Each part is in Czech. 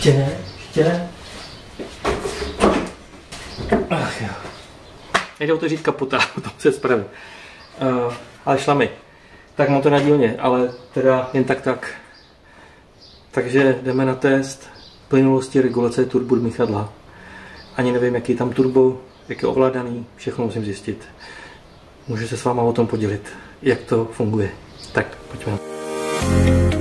Ještě ne, ještě ne. Ach jo. Nejde otevřít kaputa, to se spravit. Uh, ale šla mi. Tak mám to na dílně, ale teda jen tak tak. Takže jdeme na test plynulosti regulace turbo Michadla. Ani nevím, jaký je tam turbo, jak je ovládaný, všechno musím zjistit. Můžu se s váma o tom podělit, jak to funguje. Tak, pojďme.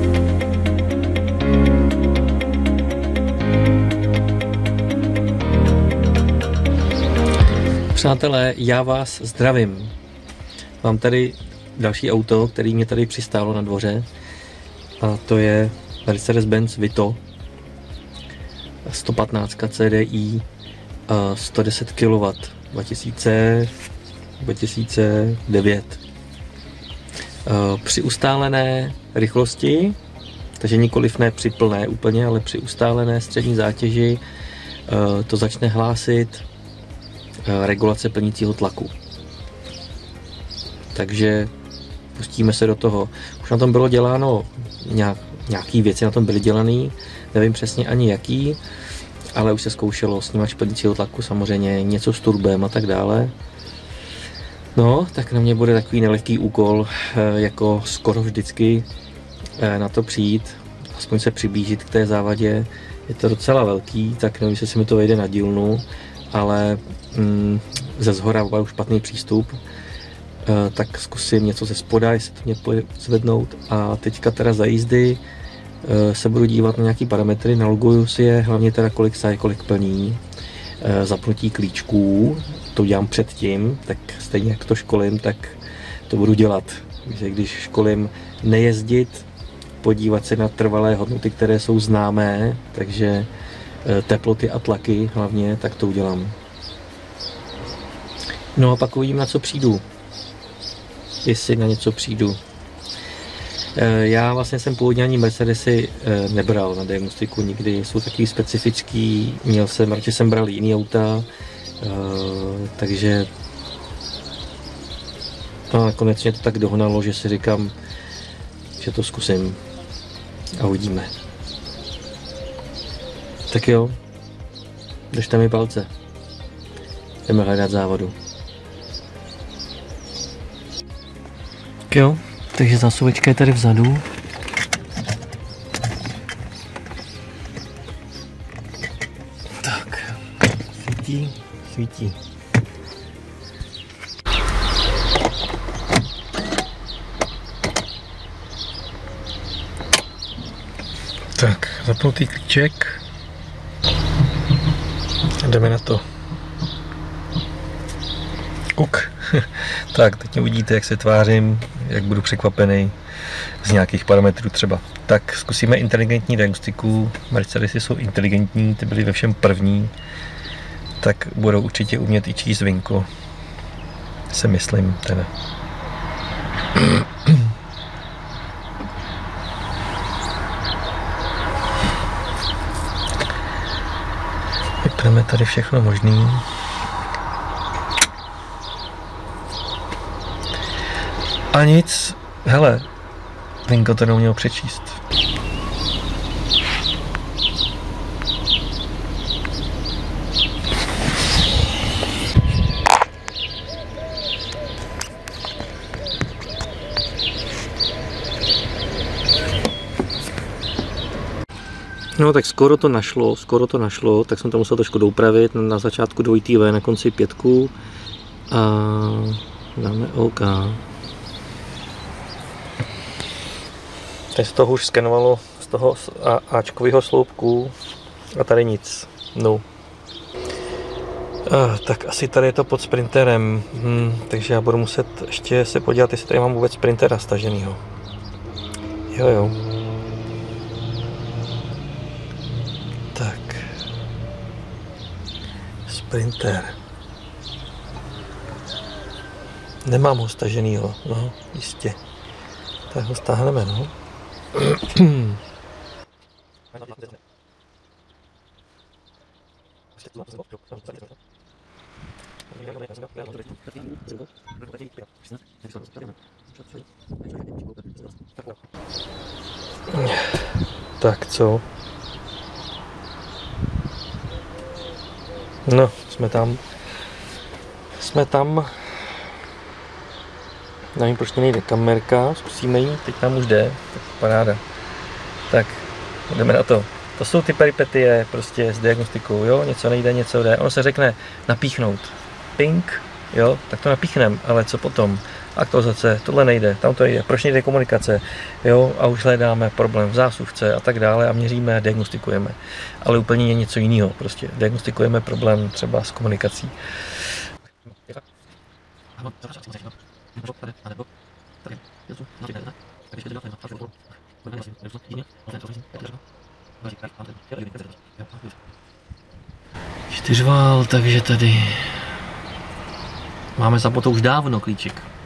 Přátelé, já vás zdravím. Mám tady další auto, který mě tady přistálo na dvoře. A to je Mercedes-Benz Vito 115 CDI 110 kW 2000, 2009. Při ustálené rychlosti, takže nikoliv ne při plné úplně, ale při ustálené střední zátěži to začne hlásit regulace plnícího tlaku. Takže pustíme se do toho. Už na tom bylo děláno nějak, nějaký věci, na tom byly dělané, nevím přesně ani jaký, ale už se zkoušelo snímač plnícího tlaku, samozřejmě něco s turbem a tak dále. No, tak na mě bude takový nelehký úkol, eh, jako skoro vždycky eh, na to přijít, aspoň se přiblížit k té závadě. Je to docela velký, tak nevím, jestli mi to vejde na dílnu, ale mm, ze zhora byl špatný přístup, Eh, tak zkusím něco ze spoda, jestli to mě půjde zvednout. A teďka teda za jízdy eh, se budu dívat na nějaký parametry, naloguju si je, hlavně teda kolik saje, kolik plní, eh, zapnutí klíčků, to dělám předtím, tak stejně jak to školím, tak to budu dělat. Takže když školím nejezdit, podívat se na trvalé hodnoty, které jsou známé, takže teploty a tlaky hlavně, tak to udělám. No a pak uvidím, na co přijdu jestli na něco přijdu. Eh, já vlastně jsem původně ani Mercedesy eh, nebral na diagnostiku nikdy, jsou taky specifický, měl jsem, radši jsem bral jiný auta, eh, takže no, nakonec mě to tak dohnalo, že si říkám, že to zkusím a uvidíme. Tak jo, držte mi palce. Jdeme hledat závodu. Tak jo, takže zásuvečka je tady vzadu. Tak, svítí, svítí. Tak, zapnutý klíček. Jdeme na to. Kuk. tak, teď uvidíte, jak se tvářím, jak budu překvapený z nějakých parametrů třeba. Tak zkusíme inteligentní diagnostiku. Mercedesy jsou inteligentní, ty byly ve všem první, tak budou určitě umět i číst vinku. Se myslím teda. Vypneme tady všechno možný. A nic, hele, Vinko to neuměl přečíst. No tak skoro to našlo, skoro to našlo, tak jsem to musel trošku doupravit, na začátku dvojitý V, na konci pětku a dáme OK. Teď se to už skenovalo z toho Ačkového sloupku a tady nic. No. Uh, tak asi tady je to pod sprinterem, hmm, takže já budu muset ještě se podívat, jestli tady mám vůbec sprintera staženýho. Jo, jo. Sprinter. Nemám ho staženýho, no, jistě. Tak ho stáhneme, no. Tak co? No, jsme tam. Jsme tam. Nevím, proč nejde kamerka, zkusíme jí, teď nám už jde, tak paráda. Tak, jdeme na to. To jsou ty peripetie prostě s diagnostikou, jo, něco nejde, něco jde. Ono se řekne napíchnout. Pink, jo, tak to napíchnem, ale co potom? Aktualizace, tohle nejde, tam to jde, proč nejde komunikace, jo, a už hledáme problém v zásuvce a tak dále a měříme, diagnostikujeme. Ale úplně je něco jiného, prostě diagnostikujeme problém třeba s komunikací. Čtyřval, takže tady máme za už dávno klíček.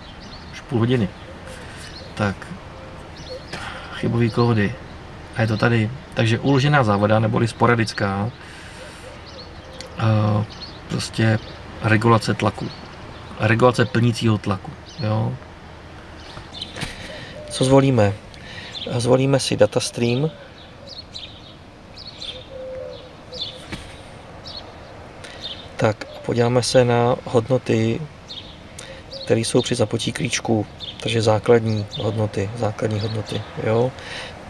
Půl hodiny. Tak, chybový kódy. A je to tady. Takže uložená závada, neboli sporadická, prostě regulace tlaku. Regulace plnícího tlaku. Jo. Co zvolíme? Zvolíme si data stream, Tak podíváme se na hodnoty, které jsou při zapotí klíčku, takže základní hodnoty, základní hodnoty, jo.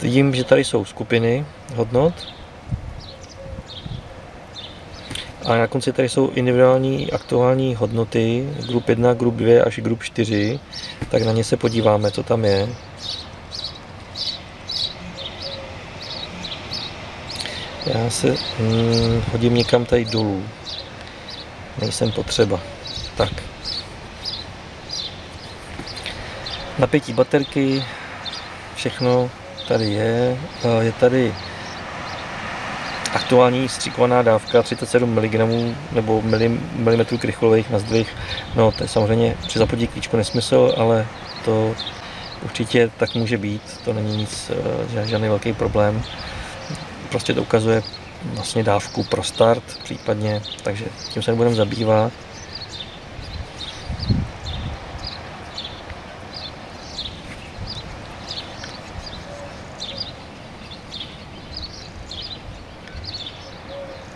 Vidím, že tady jsou skupiny hodnot a na konci tady jsou individuální aktuální hodnoty, grup 1, grup 2 až grup 4, tak na ně se podíváme, co tam je. Já se hmm, hodím někam tady dolů nejsem potřeba. Tak. Napětí baterky, všechno tady je. Je tady aktuální stříkovaná dávka 37 mg nebo milimetrů krychlových na zdvih. No to je samozřejmě při zapotí klíčku nesmysl, ale to určitě tak může být. To není nic, eh, žádný velký problém. Prostě to ukazuje vlastně dávku pro start případně, takže tím se nebudeme zabývat.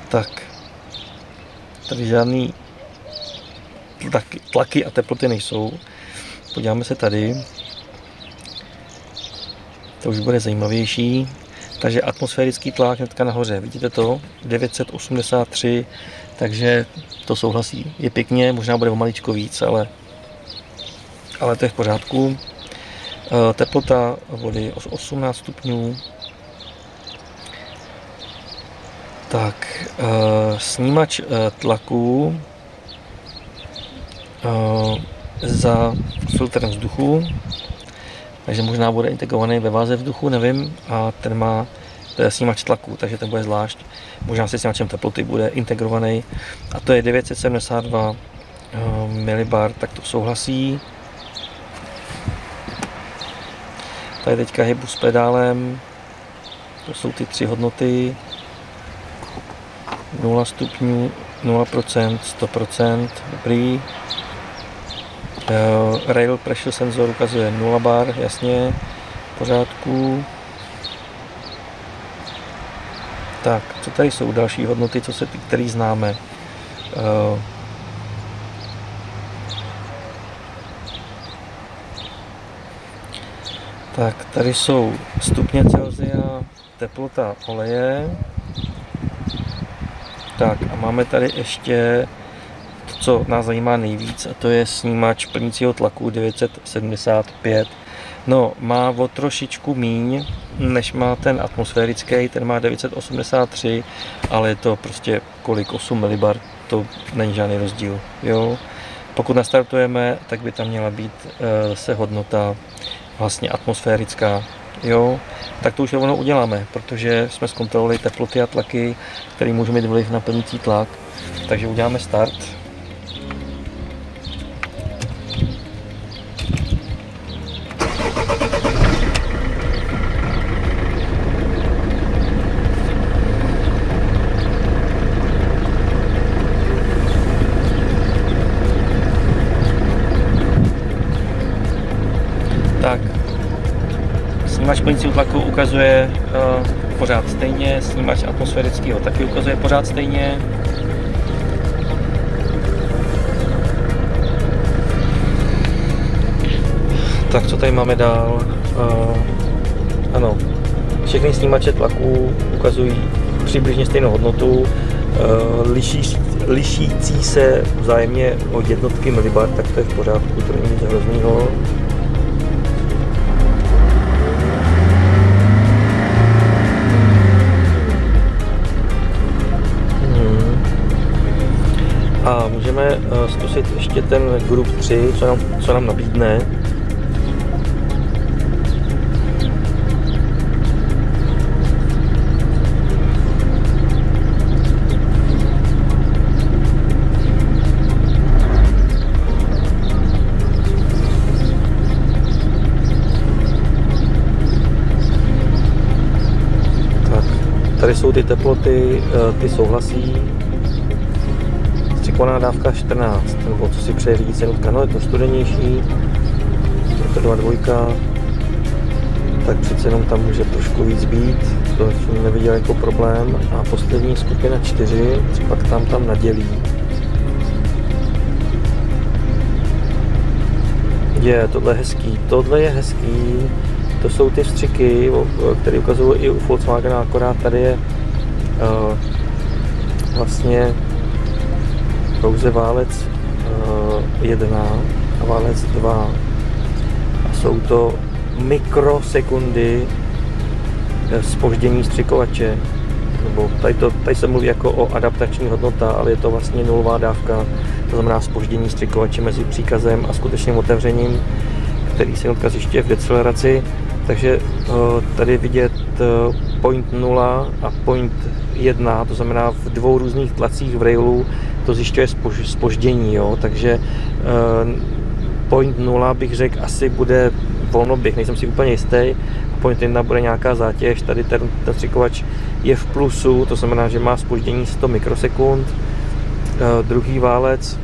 Tak, tady žádný tlaky, a teploty nejsou. Podíváme se tady. To už bude zajímavější. Takže atmosférický tlak hnedka nahoře, vidíte to? 983, takže to souhlasí. Je pěkně, možná bude o maličko víc, ale, ale to je v pořádku. Eh, teplota vody 18 stupňů. Tak, eh, snímač eh, tlaku za filtrem vzduchu takže možná bude integrovaný ve váze vzduchu, nevím, a ten má to je snímač tlaku, takže ten bude zvlášť. Možná se snímačem teploty bude integrovaný a to je 972 eh, milibar, tak to souhlasí. Tady teďka hybu s pedálem, to jsou ty tři hodnoty. 0 stupňů, 0%, 100%, dobrý. Rail pressure senzor ukazuje 0 bar, jasně, v pořádku. Tak, co tady jsou další hodnoty, co se ty, který známe? Uh, tak, tady jsou stupně Celsia, teplota oleje. Tak a máme tady ještě co nás zajímá nejvíc, a to je snímač plnícího tlaku 975. No, má o trošičku míň, než má ten atmosférický, ten má 983, ale je to prostě kolik, 8 milibar, to není žádný rozdíl, jo. Pokud nastartujeme, tak by tam měla být e, se hodnota vlastně atmosférická, jo, tak to už rovnou uděláme, protože jsme zkontrolovali teploty a tlaky, které můžou mít vliv na plnící tlak, takže uděláme start. Plnicí utlaku ukazuje uh, pořád stejně, snímač atmosférického taky ukazuje pořád stejně. Tak co tady máme dál? Uh, ano, všechny snímače tlaků ukazují přibližně stejnou hodnotu, uh, liší, lišící se vzájemně o jednotky milibar, tak to je v pořádku, to není nic hroznýho. Můžeme uh, zkusit ještě ten Group 3, co nám, co nám nabídne. Tady jsou ty teploty, eh, ty souhlasí. Střikovaná dávka 14, nebo co si přeje řídící jednotka, no je to studenější, je to 2.2, tak přece jenom tam může trošku víc být, to jsem neviděl jako problém. A poslední skupina 4, pak tam tam nadělí. Je, tohle je hezký, tohle je hezký, to jsou ty vstřiky, které ukazují i u Volkswagen, akorát tady je uh, vlastně pouze válec uh, eh, 1 a válec 2 a jsou to mikrosekundy spoždění střikovače. Nebo tady, to, tady se mluví jako o adaptační hodnota, ale je to vlastně nulová dávka, to znamená spoždění střikovače mezi příkazem a skutečným otevřením, který se odkaz ještě v deceleraci. Takže eh, tady vidět eh, point 0 a point 1, to znamená v dvou různých tlacích v railu to zjišťuje spoždění, jo? takže eh, point 0 bych řekl asi bude volnoběh, nejsem si úplně jistý, point 1 bude nějaká zátěž, tady ten, ten střikovač je v plusu, to znamená, že má spoždění 100 mikrosekund, druhý válec,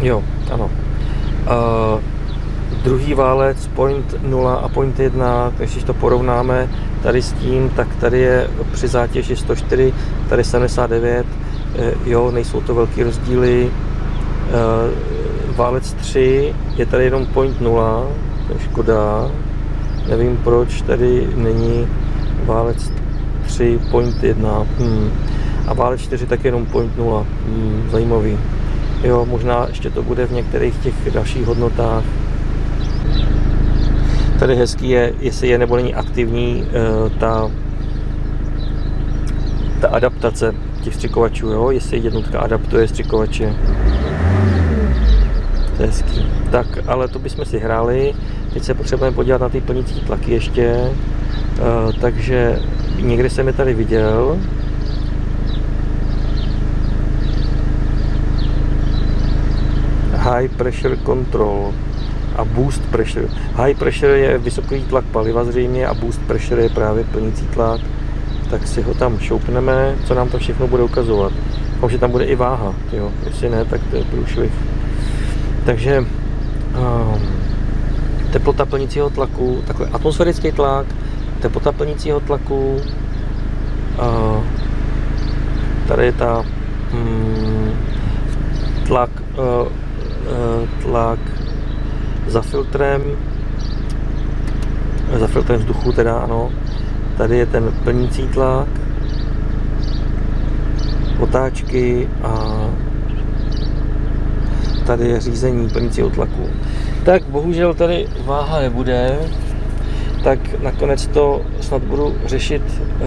jo, ano, druhý válec point 0 a point 1, když to porovnáme tady s tím, tak tady je při zátěži 104, tady 79, eh, jo, nejsou to velký rozdíly. Eh, válec 3 je tady jenom point 0, to je škoda. Nevím proč tady není válec 3 point 1. Hmm. A válec 4 tak jenom point 0. Hmm, zajímavý. Jo, možná ještě to bude v některých těch dalších hodnotách tady hezký je, jestli je nebo není aktivní uh, ta, ta adaptace těch střikovačů, jo? jestli jednotka adaptuje střikovače. To je hezký. Tak, ale to bychom si hráli. Teď se potřebujeme podívat na ty plnící tlaky ještě. Uh, takže někde jsem je tady viděl. High pressure control a boost pressure. High pressure je vysoký tlak paliva zřejmě a boost pressure je právě plnící tlak. Tak si ho tam šoupneme, co nám to všechno bude ukazovat. Doufám, že tam bude i váha, jo. jestli ne, tak to je průšvih. Takže um, teplota plnícího tlaku, takhle atmosférický tlak, teplota plnícího tlaku, uh, tady je ta um, tlak, uh, uh, tlak za filtrem, za filtrem vzduchu teda ano, tady je ten plnící tlak, otáčky a tady je řízení plnícího tlaku. Tak bohužel tady váha nebude, tak nakonec to snad budu řešit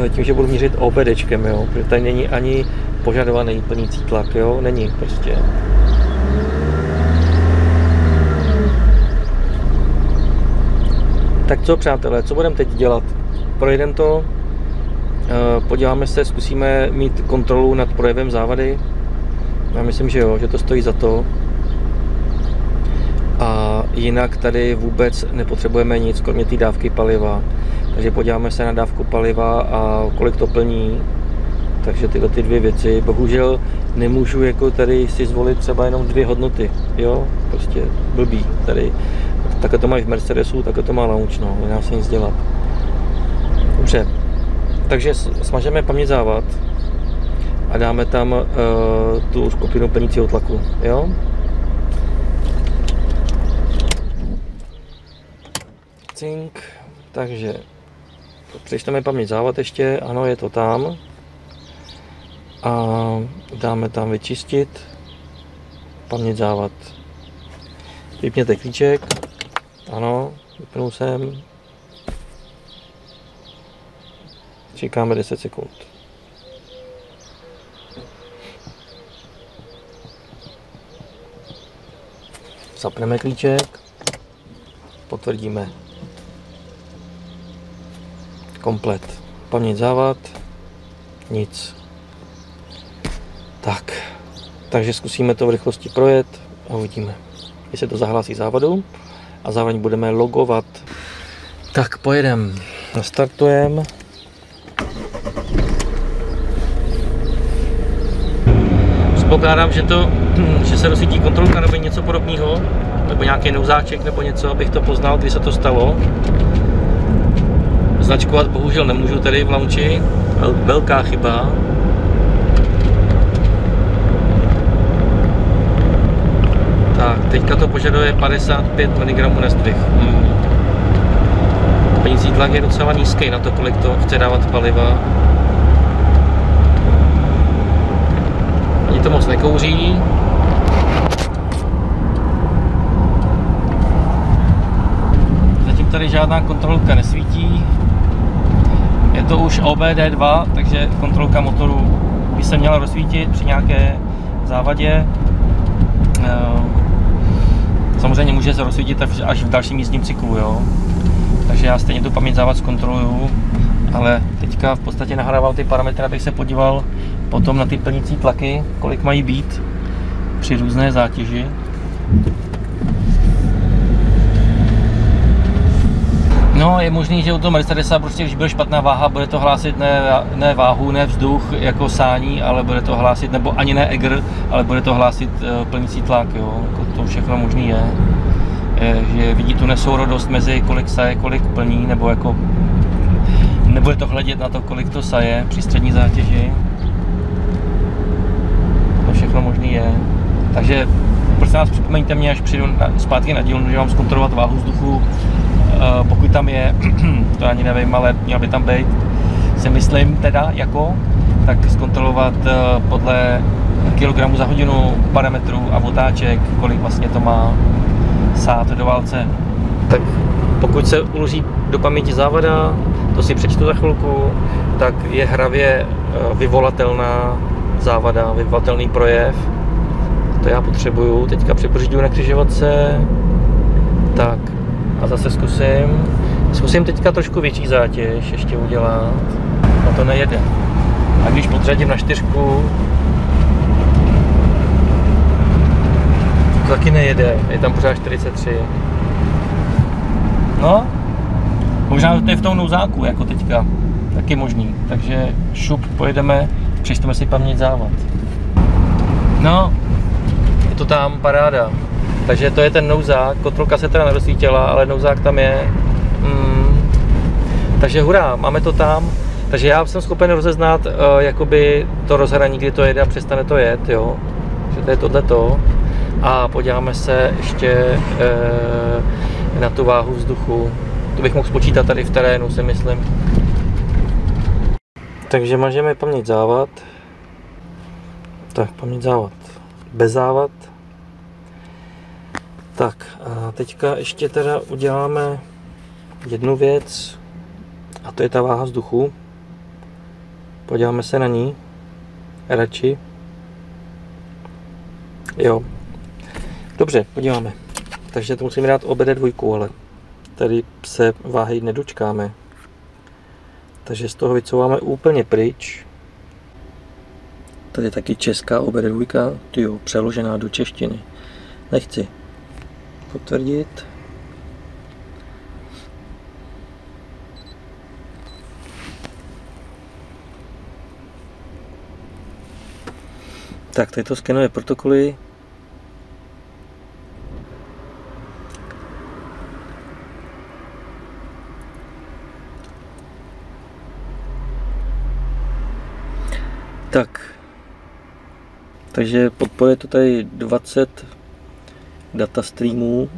eh, tím, že budu měřit OBDčkem, jo, protože tady není ani požadovaný plnící tlak, jo, není prostě. Tak co přátelé, co budeme teď dělat? Projedeme to, eh, podíváme se, zkusíme mít kontrolu nad projevem závady. Já myslím, že jo, že to stojí za to. A jinak tady vůbec nepotřebujeme nic, kromě té dávky paliva. Takže podíváme se na dávku paliva a kolik to plní. Takže tyhle ty dvě věci. Bohužel nemůžu jako tady si zvolit třeba jenom dvě hodnoty. Jo, prostě blbý tady. Takhle to mají v Mercedesu, takhle to má Launch, no, nedá se nic dělat. Dobře, takže smažeme paměť závad a dáme tam uh, tu skupinu plnícího tlaku, jo? cink, takže přečteme paměť závad ještě, ano, je to tam. A dáme tam vyčistit paměť závad. Vypněte klíček, ano, vypnul jsem. Čekáme 10 sekund. Zapneme klíček, potvrdíme komplet. Paměť závad, nic. Tak, takže zkusíme to v rychlosti projet a uvidíme, jestli to zahlásí závadu a zároveň budeme logovat. Tak pojedem, nastartujeme. Předpokládám, že, to, že se rozsvítí kontrolka nebo něco podobného, nebo nějaký nouzáček nebo něco, abych to poznal, kdy se to stalo. Značkovat bohužel nemůžu tady v launchi, velká chyba. Tak, teďka to požaduje 55 mg na zdvih. Hmm. Penízí tlak je docela nízký na to, kolik to chce dávat paliva. To moc nekouří. Zatím tady žádná kontrolka nesvítí. Je to už OBD2, takže kontrolka motoru by se měla rozsvítit při nějaké závadě. Ehm, samozřejmě může se rozsvítit až v dalším jízdním cyklu, jo. Takže já stejně tu paměť závad zkontroluju, ale teďka v podstatě nahrával ty parametry, abych se podíval potom na ty plnící tlaky, kolik mají být při různé zátěži. No, je možný, že u toho Mercedesa prostě, když bude špatná váha, bude to hlásit ne, ne váhu, ne vzduch jako sání, ale bude to hlásit, nebo ani ne EGR, ale bude to hlásit uh, plnící tlak, jo. Jako to všechno možný je. je. Že vidí tu nesourodost mezi kolik saje, kolik plní, nebo jako nebude to hledět na to, kolik to saje při střední zátěži. Všechno možný je. Takže prosím vás, připomeňte mě, až přijdu na, zpátky na dílnu, že mám zkontrolovat váhu vzduchu, Eh, pokud tam je, to ani nevím, ale měl by tam být, si myslím teda jako, tak zkontrolovat eh, podle kilogramů za hodinu, parametrů a otáček, kolik vlastně to má sát do válce. Tak pokud se uloží do paměti závada, to si přečtu za chvilku, tak je hravě eh, vyvolatelná závada, vyvolatelný projev. To já potřebuju. Teďka přibržďuji na křižovatce. Tak, a zase zkusím. Zkusím teďka trošku větší zátěž ještě udělat. A to nejede. A když podřadím na čtyřku, to taky nejede. Je tam pořád 43. No, možná to je v tom nouzáku, jako teďka. Taky možný. Takže šup, pojedeme, přečteme si paměť závad. No, je to tam paráda. Takže to je ten nouzák, kontrolka se teda nerozsvítila, ale nouzák tam je. Mm. Takže hurá, máme to tam. Takže já jsem schopen rozeznat uh, jakoby to rozhraní, kdy to jede a přestane to jet, jo. Že to je tohleto. A podíváme se ještě uh, na tu váhu vzduchu. To bych mohl spočítat tady v terénu, si myslím. Takže mažeme paměť závad. Tak, paměť závad. Bez závad. Tak a teďka ještě teda uděláme jednu věc a to je ta váha vzduchu. Podíváme se na ní radši. Jo. Dobře, podíváme. Takže to musíme dát obd dvojku, ale tady se váhy nedočkáme. Takže z toho vycouváme úplně pryč. Tady je taky česká obd dvojka, tyjo, přeložená do češtiny. Nechci potvrdit. Tak, tady to skenuje protokoly. Tak, takže podporuje to tady 20 data streamů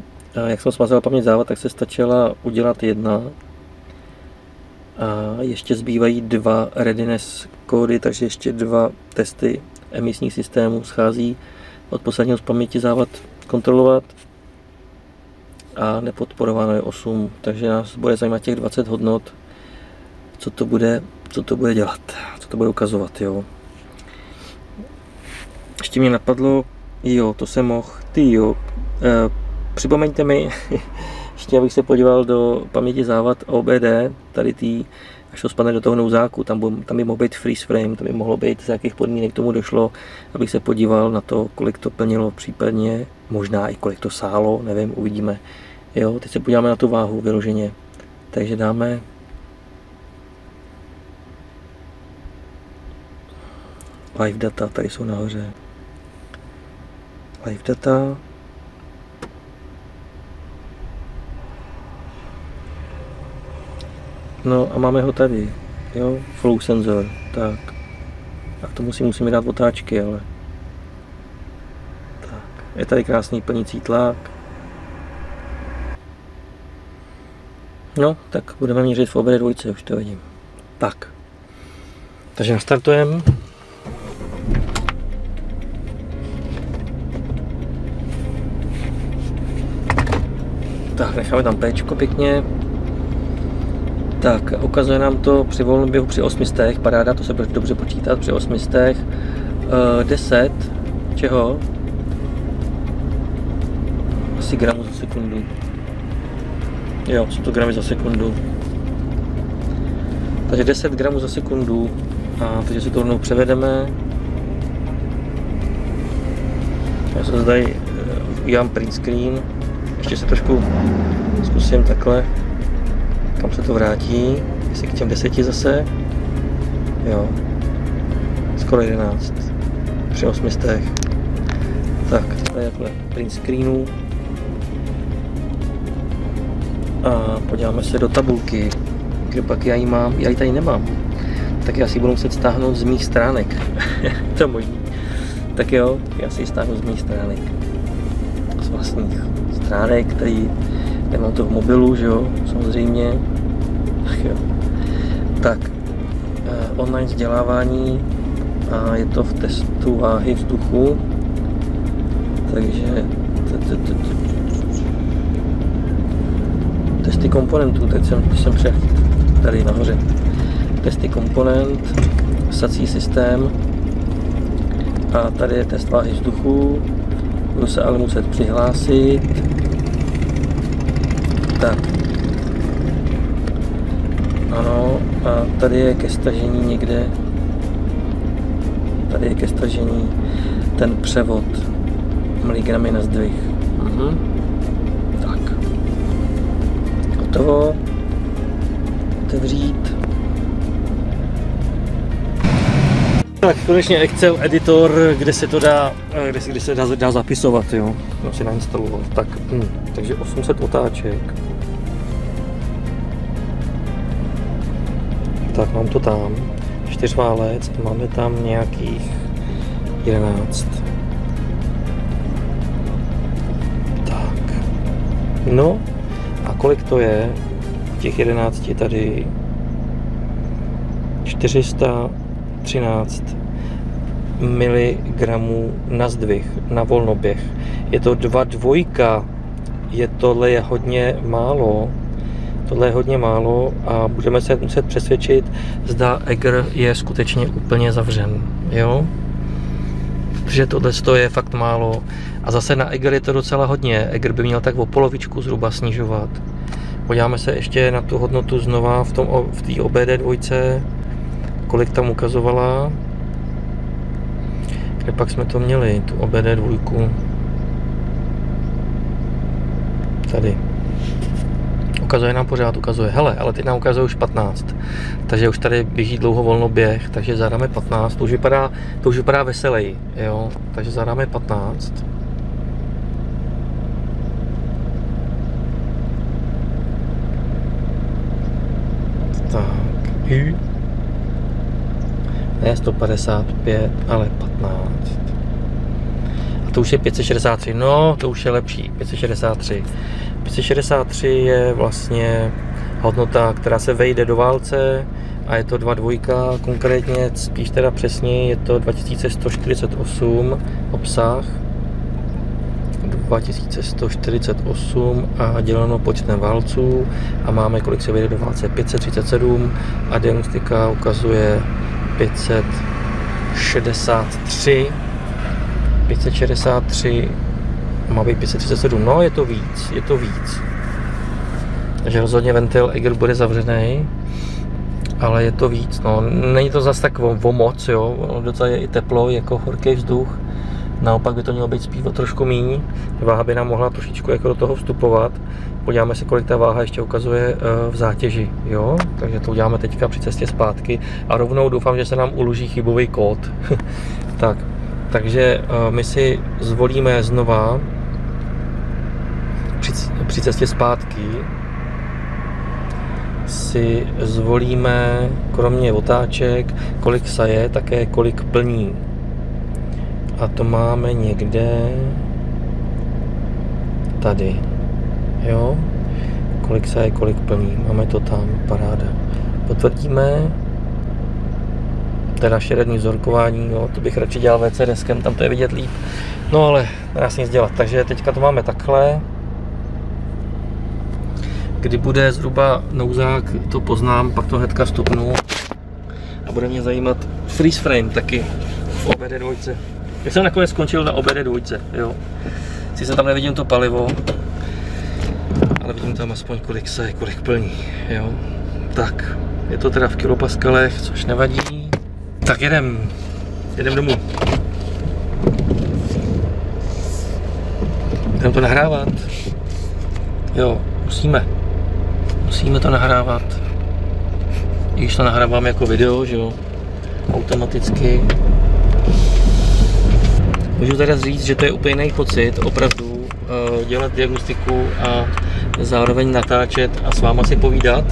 jak jsem smazal paměť závad, tak se stačila udělat jedna. A ještě zbývají dva readiness kódy, takže ještě dva testy emisních systémů schází od posledního z paměti závad kontrolovat a nepodporováno je 8, takže nás bude zajímat těch 20 hodnot, co to bude, co to bude dělat, co to bude ukazovat, jo. Ještě mě napadlo, jo, to jsem mohl, ty jo, e, připomeňte mi, ještě abych se podíval do paměti závad OBD, tady tý, až to spadne do toho nouzáku, tam, tam by mohl být freeze frame, tam by mohlo být, z jakých podmínek tomu došlo, abych se podíval na to, kolik to plnilo případně, možná i kolik to sálo, nevím, uvidíme. Jo, teď se podíváme na tu váhu vyloženě. Takže dáme live data, tady jsou nahoře. Live data. No a máme ho tady, jo, flow senzor, tak. A k tomu si musíme dát otáčky, ale. Tak, je tady krásný plnící tlak. No, tak budeme měřit v obě dvojce, už to vidím. Tak. Takže nastartujeme. Tak, necháme tam péčko pěkně. Tak, ukazuje nám to při volném běhu při 800, paráda, to se bude dobře počítat, při 800. Uh, 10, čeho? Asi gramů za sekundu. Jo, jsou to gramy za sekundu. Takže 10 gramů za sekundu. A takže si to rovnou převedeme. Já se tady eh, udělám print screen. Ještě se trošku zkusím takhle, kam se to vrátí. Jestli k těm deseti zase. Jo. Skoro 11. Při 800. Tak, tady je takhle print screenu a podíváme se do tabulky, kde pak já ji mám, já ji tady nemám, tak já si budu muset stáhnout z mých stránek. to možný. Tak jo, já si ji stáhnu z mých stránek. Z vlastních stránek, který nemám to v mobilu, že jo, samozřejmě. Ach jo. Tak, eh, online vzdělávání a je to v testu váhy vzduchu, takže testy komponentů, teď jsem, jsem před tady nahoře. Testy komponent, sací systém a tady je test váhy vzduchu. Budu se ale muset přihlásit. Tady je ke stažení někde. Tady je ke stažení ten převod miligramy na zdvih. Mhm hotovo. Otevřít. Tak konečně Excel editor, kde se to dá, eh, kde se, kde se dá, dá zapisovat, jo. No, si nainstalovat. Tak, hm, takže 800 otáček. Tak mám to tam. Čtyřválec a máme tam nějakých 11. Tak. No, a kolik to je? Těch 11 tady 413 mg na zdvih, na volnoběh. Je to dva dvojka, je tohle je hodně málo. Tohle je hodně málo a budeme se muset přesvědčit, zda Eger je skutečně úplně zavřen. Jo? Protože tohle je fakt málo. A zase na Eger je to docela hodně. Eger by měl tak o polovičku zhruba snižovat. Podíváme se ještě na tu hodnotu znova v té v OBD dvojce, kolik tam ukazovala. Kde pak jsme to měli, tu OBD dvojku. Tady. Ukazuje nám pořád, ukazuje. Hele, ale teď nám ukazuje už 15. Takže už tady běží dlouho volno běh, takže zadáme 15. To už vypadá, to už vypadá veselej, jo. Takže zadáme 15. U. Ne 155, ale 15. A to už je 563, no to už je lepší, 563. 563 je vlastně hodnota, která se vejde do válce a je to 2.2, konkrétně spíš teda přesně je to 2148 obsah 2148 a děleno počtem válců a máme kolik se vyjde do válce? 537 a diagnostika ukazuje 563 563 má být 537, no je to víc, je to víc. Takže rozhodně ventil Eger bude zavřený, ale je to víc, no. Není to zase tak o, moc, jo. Ono docela je i teplo, jako horký vzduch. Naopak by to mělo být spíš trošku méně. Váha by nám mohla trošičku jako do toho vstupovat. Podíváme se, kolik ta váha ještě ukazuje eh, v zátěži. Jo? Takže to uděláme teďka při cestě zpátky a rovnou doufám, že se nám uloží chybový kód. tak, takže eh, my si zvolíme znova při, cestě zpátky si zvolíme kromě otáček, kolik saje, také kolik plní. A to máme někde tady. Jo? Kolik saje, kolik plní. Máme to tam, paráda. Potvrdíme teda šerední vzorkování, jo, to bych radši dělal VCDS, tam to je vidět líp. No ale dá se nic dělat. Takže teďka to máme takhle kdy bude zhruba nouzák, to poznám, pak to hnedka stupnu a bude mě zajímat freeze frame taky v obd dvojce. Já jsem nakonec skončil na obd dvojce, jo. Sice tam nevidím to palivo, ale vidím tam aspoň kolik se, kolik plní, jo. Tak, je to teda v kilopaskalech, což nevadí. Tak jedem, jedem domů. Jdem to nahrávat. Jo, musíme musíme to nahrávat. I když to nahrávám jako video, že jo, automaticky. Můžu teda říct, že to je úplně jiný pocit, opravdu uh, dělat diagnostiku a zároveň natáčet a s váma si povídat.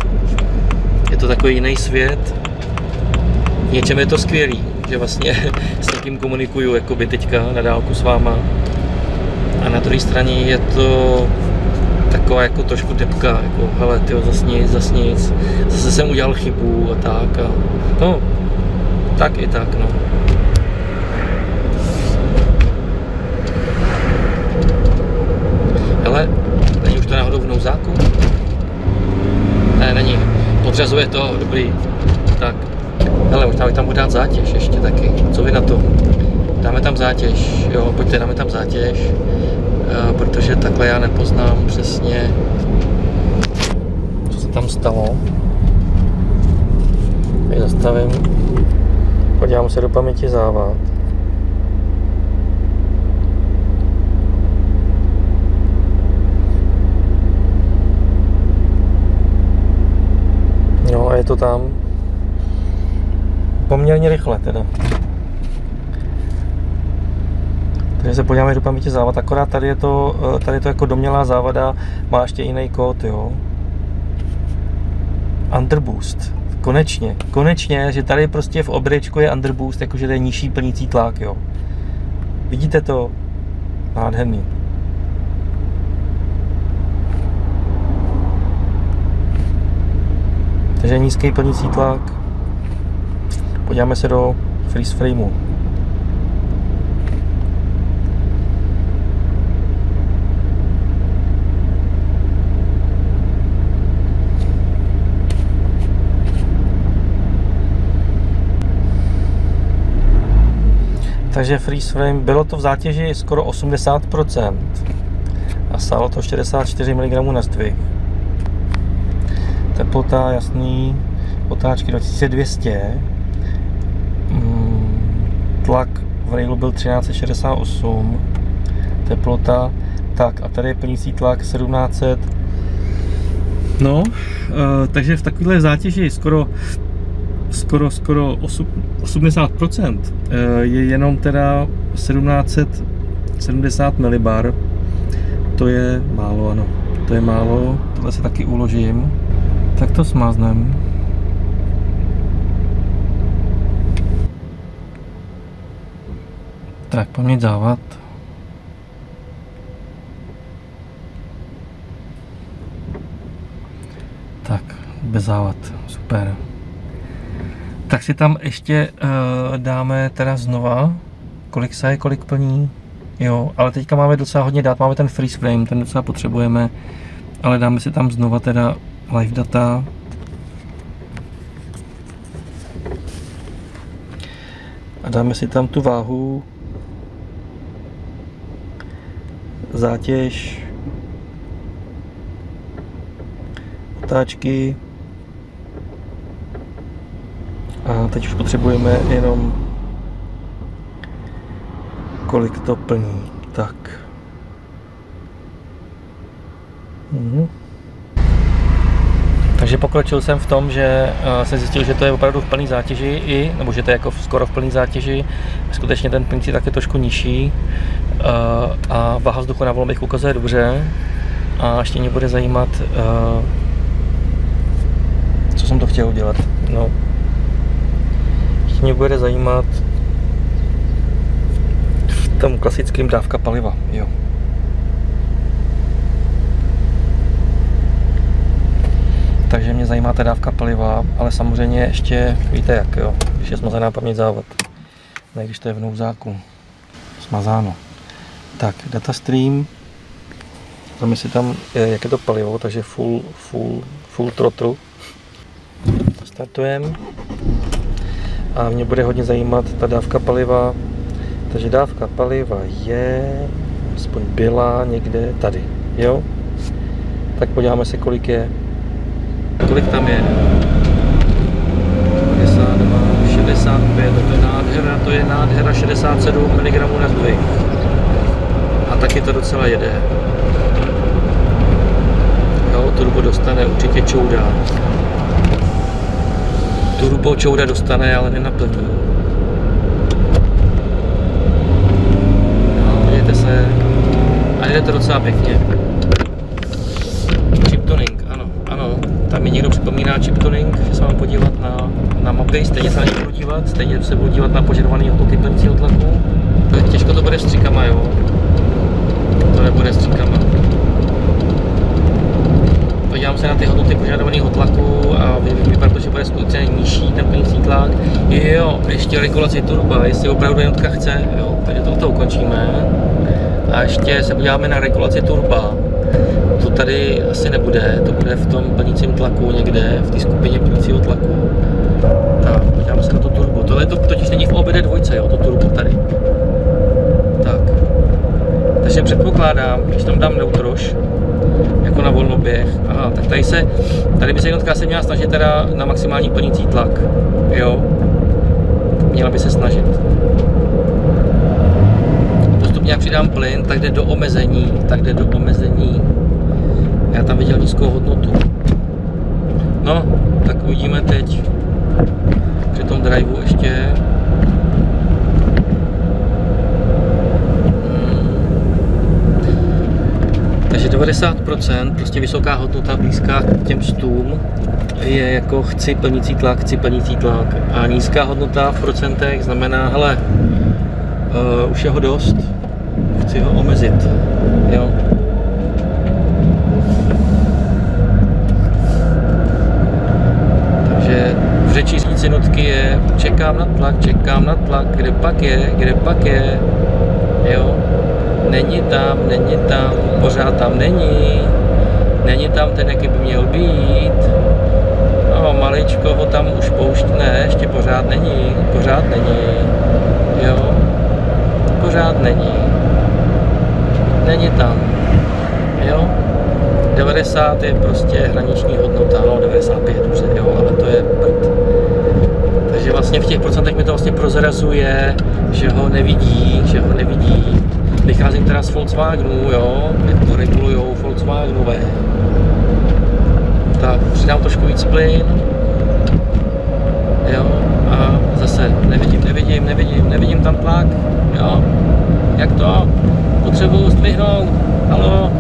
Je to takový jiný svět. Něčem je to skvělý, že vlastně s někým komunikuju jakoby teďka na dálku s váma. A na druhé straně je to taková jako trošku depka, jako hele, tyjo, zas nic, zas nic, zase jsem udělal chybu a tak a no, tak i tak, no. Hele, není už to náhodou v nouzáku? Ne, není. Podřazuje to, dobrý. Tak. Hele, možná bych tam dát zátěž ještě taky. Co vy na to? Dáme tam zátěž, jo, pojďte, dáme tam zátěž. Eh, protože takhle já nepoznám přesně, co se tam stalo. Tady zastavím, podívám se do paměti závad. No a je to tam poměrně rychle teda. Takže se podíváme do paměti závad, akorát tady je to, eh, tady je to jako domělá závada, má ještě jiný kód, jo. Underboost. Konečně, konečně, že tady prostě v obrečku je underboost, jakože to je nižší plnící tlak, jo. Vidíte to? Nádherný. Takže nízký plnící tlak. Podíváme se do freeze frameu. Takže freeze frame bylo to v zátěži skoro 80% a stálo to 64 mg na stvih. Teplota jasný, otáčky 2200. Mm, tlak v railu byl 1368. Teplota, tak a tady je plnící tlak 1700. No, uh, takže v takovéhle zátěži skoro skoro, skoro 80% eh, Eh, je jenom teda 1770 milibar. To je málo, ano. To je málo. Tohle se taky uložím. Tak to smaznem Tak, paměť závad. Tak, bez závad, super. Tak si tam ještě uh, dáme teda znova, kolik se je, kolik plní. Jo, ale teďka máme docela hodně dát, máme ten freeze frame, ten docela potřebujeme, ale dáme si tam znova teda live data. A dáme si tam tu váhu, zátěž, otáčky, a teď už potřebujeme jenom kolik to plní. Tak. Mhm. Takže pokročil jsem v tom, že uh, jsem zjistil, že to je opravdu v plné zátěži i, nebo že to je jako skoro v plné zátěži. Skutečně ten plyncí tak je trošku nižší uh, a váha vzduchu na volbách ukazuje dobře. A ještě mě bude zajímat, uh, co jsem to chtěl udělat. No, mě bude zajímat v tom klasickém dávka paliva, jo. Takže mě zajímá ta dávka paliva, ale samozřejmě ještě víte jak, jo, když je smazaná paměť závod. Ne, když to je v nouzáku. Smazáno. Tak, data stream. Dáme si tam, jak je to palivo, takže full, full, full throttle. Startujeme a mě bude hodně zajímat ta dávka paliva. Takže dávka paliva je, aspoň byla někde tady, jo? Tak podíváme se, kolik je, kolik tam je. 52, 65, to je nádhera, to je nádhera 67 mg na zdvih. A taky to docela jede. Jo, turbo dostane určitě čouda čouda dostane, ale nenaplní. No, podívejte se. A jde to docela pěkně. Chip tuning, ano, ano. Tam mi někdo připomíná chip tuning, že se mám podívat na, na mapy, stejně se na ně budu dívat, stejně se budu dívat na požadovaný plnícího tlaku. Těžko to bude s jo. To nebude s stříkama podívám se na ty hodnoty požadovaného tlaku a vypadá to, že bude skutečně nižší ten plnící tlak. Jo, ještě regulaci turba, jestli opravdu jednotka chce, jo, takže toto ukončíme. A ještě se podíváme na regulaci turba. To tady asi nebude, to bude v tom plnícím tlaku někde, v té skupině plnícího tlaku. Tak, podíváme se na to turbo. Tohle to totiž není v OBD dvojce, jo, to turbo tady. Tak. Takže předpokládám, když tam dám neutroš, na volnoběh. Aha, tak tady se, tady by se jednotka se měla snažit teda na maximální plnící tlak, jo. Měla by se snažit. Postupně jak přidám plyn, tak jde do omezení, tak jde do omezení. Já tam viděl nízkou hodnotu. No, tak uvidíme teď při tom driveu ještě, 90% prostě vysoká hodnota blízká k těm stům je jako chci plnící tlak, chci plnící tlak a nízká hodnota v procentech znamená, hele, uh, už je ho dost, chci ho omezit, jo. Takže v řeči nutky je čekám na tlak, čekám na tlak, kde pak je, kde pak je, jo není tam, není tam, pořád tam není, není tam ten, jaký by měl být. No, maličko ho tam už pouštne, ještě pořád není, pořád není, jo, pořád není, není tam, jo. 90 je prostě hraniční hodnota, no 95 dobře, jo, ale to je prd. Takže vlastně v těch procentech mi to vlastně prozrazuje, že ho nevidí, že ho nevidí, Vycházím teda z Volkswagenu, jo, jak to regulujou Volkswagenové. Tak přidám trošku víc plyn. Jo, a zase nevidím, nevidím, nevidím, nevidím tam tlak. Jo, jak to? Potřebuju zdvihnout. Halo,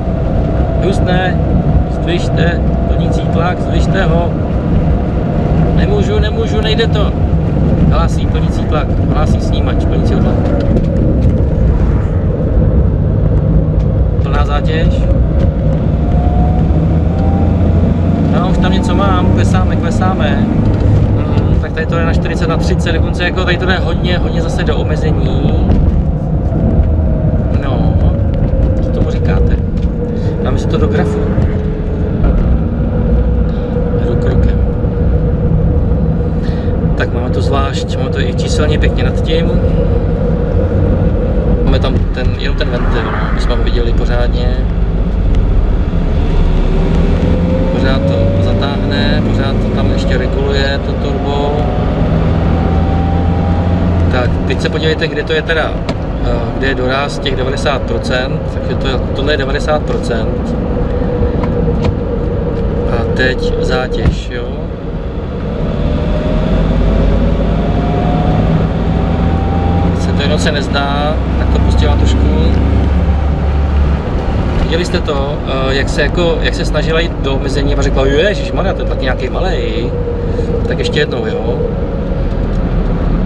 Houstone, zdvižte plnící tlak, zdvižte ho. Nemůžu, nemůžu, nejde to. Hlásí plnící tlak, hlásí snímač plnící tlak. Zátěž. No, už tam něco mám, klesáme, klesáme. Mm, tak tady to je na 40 na 30, dokonce jako tady to je hodně, hodně zase do omezení. No, co tomu říkáte? Dáme si to do grafu. Tak máme to zvlášť, máme to i číselně pěkně nad tím. Máme tam ten, jenom ten ventil, no, aby jsme ho viděli pořádně. Pořád to zatáhne, pořád to tam ještě reguluje, to turbo. Tak, teď se podívejte, kde to je teda, eh, kde je doraz těch 90%, takže to, tohle je 90%. A teď zátěž, jo. Se nezdá, tak to pustím trošku. Viděli jste to, eh, jak se, jako, jak se snažila jít do omezení a řekla, ježiš, Maria, to je tak nějaký malý. Tak ještě jednou, jo.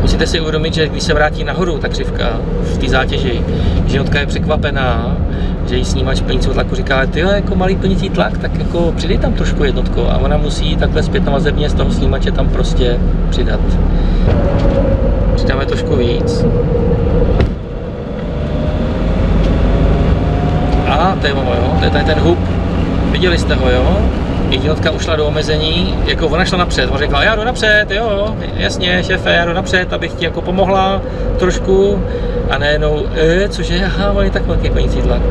Musíte si uvědomit, že když se vrátí nahoru ta křivka v té zátěži, že jednotka je překvapená, že jí snímač plnícího tlaku říká, ty jako malý plnící tlak, tak jako přidej tam trošku jednotko a ona musí takhle zpětnovazebně z toho snímače tam prostě přidat. Přidáme trošku víc. A to je ono, jo, to je tady ten hub. Viděli jste ho, jo? Jednotka ušla do omezení, jako ona šla napřed, ona řekla, já jdu napřed, jo, jasně, šéfe, já jdu napřed, abych ti jako pomohla trošku. A najednou, e, cože, aha, on je tak velký plnící tlak.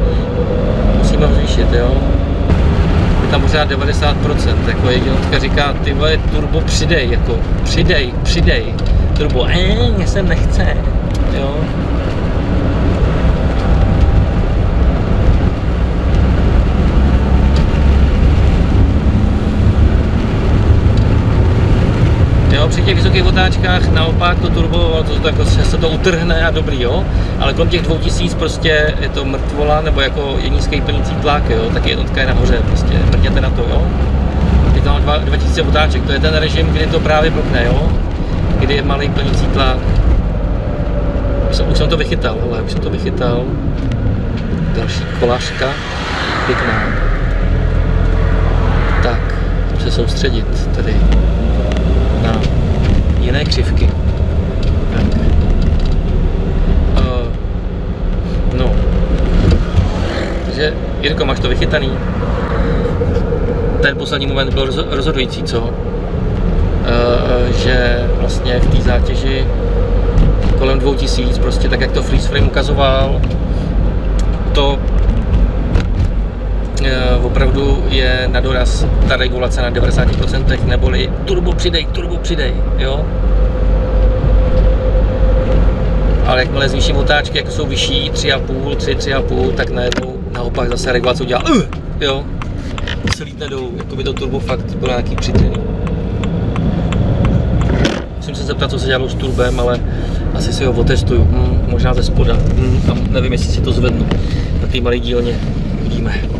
Musíme ho zvýšit, jo. Je tam pořád 90%, jako jednotka říká, ty vole, turbo přidej, jako, přidej, přidej. Turbo, eh, mě se nechce, jo. Při těch vysokých otáčkách naopak to turbo, to, jako se, se to utrhne a dobrý, jo. Ale kolem těch 2000 prostě je to mrtvola, nebo jako je nízký plnící tlak, jo, tak jednotka je nahoře, prostě mrděte na to, jo. Teď tam 2000 otáček, to je ten režim, kdy to právě blokne, jo. Kdy je malý plnící tlak. Už jsem, už jsem to vychytal, ale už jsem to vychytal. Další kolařka, pěkná. Tak, se soustředit tady na jiné křivky. Uh, no. Takže, Jirko, máš to vychytaný? Ten poslední moment byl rozhodující, co? Uh, že vlastně v té zátěži kolem 2000, prostě tak, jak to freeze frame ukazoval, to Eh, opravdu je na doraz ta regulace na 90%, neboli turbo přidej, turbo přidej, jo. Ale jakmile zvýším otáčky, jako jsou vyšší, 3,5, 3, 3,5, tak najednou naopak zase regulace udělá, uh, jo, se lítne dolů, jako by to turbo fakt bylo nějaký přitřený. Musím se zeptat, co se dělalo s turbem, ale asi si ho otestuju, hmm, možná ze spoda, hmm, tam nevím, jestli si to zvednu na té malé dílně, uvidíme.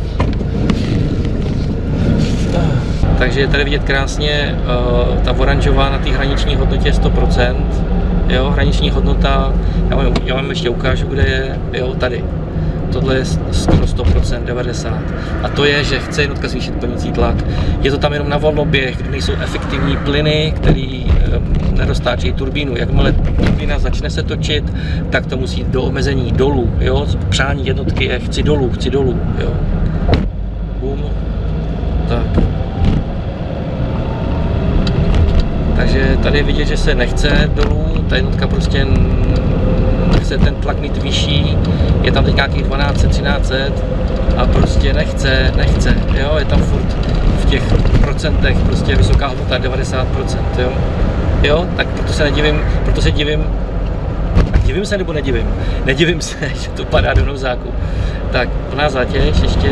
Takže je tady vidět krásně uh, ta oranžová na té hraniční hodnotě 100%. Jo, hraniční hodnota, já vám, já vám ještě ukážu, kde je, jo, tady. Tohle je skoro 100%, 90%. A to je, že chce jednotka zvýšit plnící tlak. Je to tam jenom na volnoběh, kde nejsou efektivní plyny, který um, nedostáčejí turbínu. Jakmile turbína začne se točit, tak to musí do omezení dolů. Jo? Přání jednotky je chci dolů, chci dolů. Jo? Boom. Tak. Takže tady je vidět, že se nechce dolů, ta jednotka prostě nechce ten tlak mít vyšší, je tam teď nějakých 12, 13 a prostě nechce, nechce, jo, je tam furt v těch procentech prostě vysoká hodnota 90%, jo. Jo, tak proto se nedivím, proto se divím, divím se nebo nedivím? Nedivím se, že to padá do nozáku. Tak, plná zátěž ještě.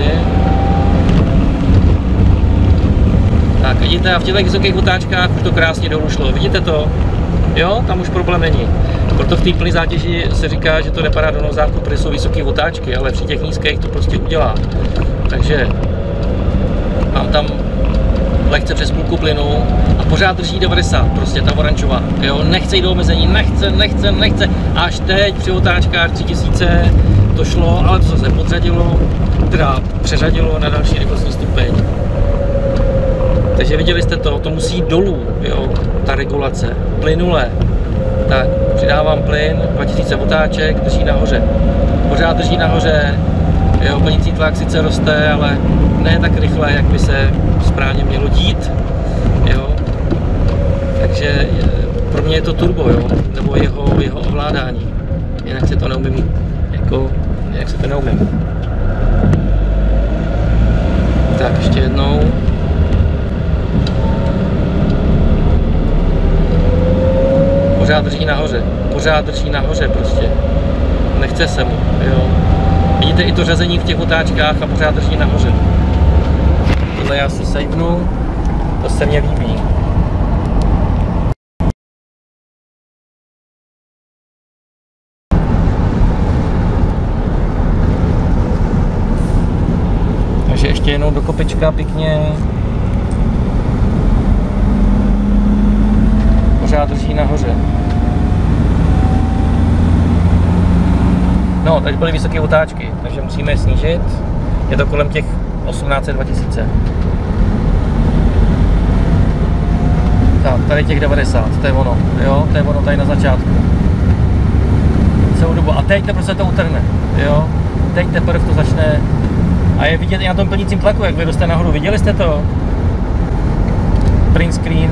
Tak vidíte, a v těch vysokých otáčkách už to krásně dolů šlo. Vidíte to? Jo, tam už problém není. Proto v té plné zátěži se říká, že to nepadá do nozáku, protože jsou vysoké otáčky, ale při těch nízkých to prostě udělá. Takže mám tam lehce přes půlku plynu a pořád drží 90, prostě ta oranžová. Jo, nechce jít do omezení, nechce, nechce, nechce. Až teď při otáčkách 3000 to šlo, ale to se podřadilo, teda přeřadilo na další rychlostní stupeň. Takže viděli jste to, to musí dolů, jo, ta regulace, plynule. Tak, přidávám plyn, 2000 otáček, drží nahoře. Pořád drží nahoře, jo, plnící tlak sice roste, ale ne tak rychle, jak by se správně mělo dít, jo. Takže eh, pro mě je to turbo, jo, nebo jeho, jeho ovládání. Jinak se to neumím, jako, jak se to neumím. Tak, ještě jednou. Pořád drží nahoře. Pořád drží nahoře prostě. Nechce se mu, jo. Vidíte i to řazení v těch otáčkách a pořád drží nahoře. Tohle já si savenu. To se mně líbí. Takže ještě jednou do kopečka pěkně. Pořád drží nahoře. Teď byly vysoké otáčky, takže musíme je snížit. Je to kolem těch 18 2000. Tak, tady těch 90, to je ono, jo, to je ono tady na začátku. Celou dobu. A teď teprve se to utrhne, jo. Teď teprve to začne a je vidět i na tom plnícím tlaku, jak vyroste nahoru. Viděli jste to? Print screen,